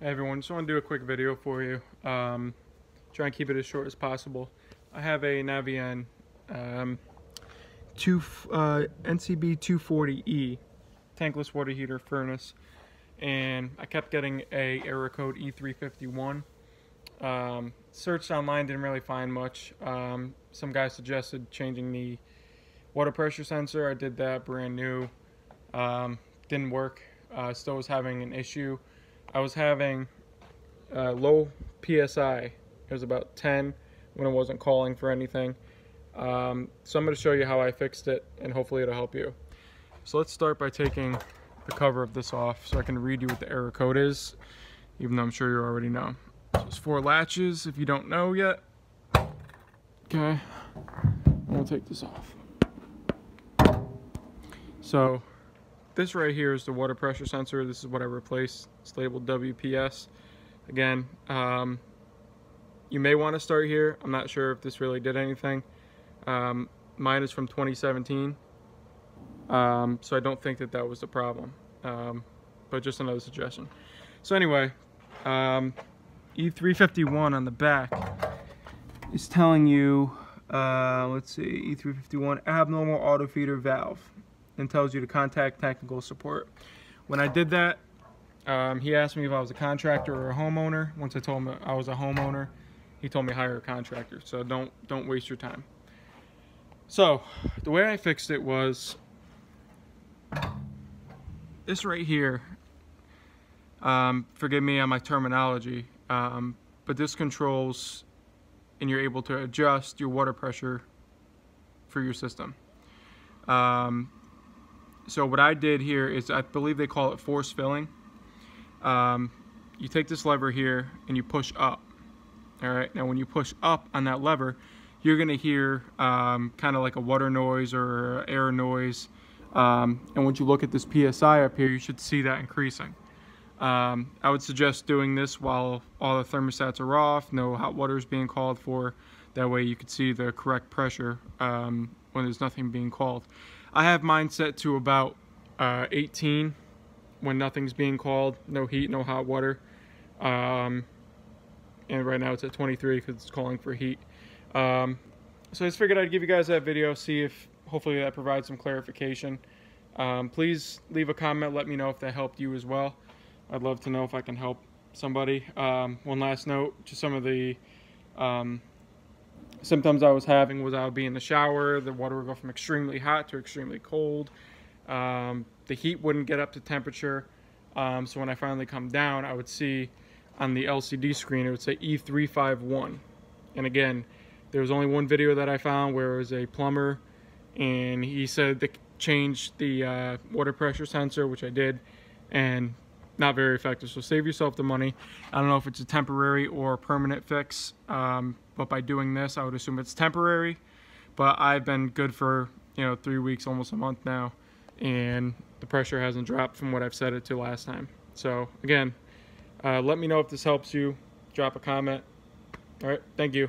Hey everyone, just want to do a quick video for you. Um, try and keep it as short as possible. I have a Navien um, two, uh, NCB 240E tankless water heater furnace and I kept getting a error code E351. Um, searched online, didn't really find much. Um, some guy suggested changing the water pressure sensor. I did that brand new. Um, didn't work. Uh, still was having an issue. I was having uh, low PSI. It was about 10 when it wasn't calling for anything. Um, so I'm going to show you how I fixed it and hopefully it'll help you. So let's start by taking the cover of this off so I can read you what the error code is, even though I'm sure you already know. So it's four latches if you don't know yet. Okay, we'll take this off. So this right here is the water pressure sensor. This is what I replaced. It's labeled WPS. Again, um, you may want to start here. I'm not sure if this really did anything. Um, mine is from 2017. Um, so I don't think that that was the problem. Um, but just another suggestion. So anyway, um, E351 on the back is telling you, uh, let's see, E351 abnormal auto feeder valve and tells you to contact technical support. When I did that, um, he asked me if I was a contractor or a homeowner. Once I told him I was a homeowner, he told me hire a contractor. So don't don't waste your time. So the way I fixed it was this right here. Um, forgive me on my terminology, um, but this controls and you're able to adjust your water pressure for your system. Um, so what I did here is I believe they call it force filling. Um, you take this lever here and you push up. All right, now when you push up on that lever, you're gonna hear um, kind of like a water noise or air noise. Um, and once you look at this PSI up here, you should see that increasing. Um, I would suggest doing this while all the thermostats are off, no hot water is being called for. That way you can see the correct pressure um, when there's nothing being called. I have mine set to about uh, 18 when nothing's being called, no heat, no hot water. Um, and right now it's at 23 because it's calling for heat. Um, so I just figured I'd give you guys that video, see if hopefully that provides some clarification. Um, please leave a comment, let me know if that helped you as well. I'd love to know if I can help somebody. Um, one last note, just some of the um, symptoms I was having was I would be in the shower, the water would go from extremely hot to extremely cold. Um, the heat wouldn't get up to temperature. Um, so when I finally come down, I would see on the LCD screen, it would say E351. And again, there was only one video that I found where it was a plumber and he said they changed the uh, water pressure sensor, which I did, and not very effective. So save yourself the money. I don't know if it's a temporary or permanent fix, um, but by doing this, I would assume it's temporary. But I've been good for you know three weeks, almost a month now, and the pressure hasn't dropped from what I've set it to last time. So again, uh, let me know if this helps you. Drop a comment. All right, thank you.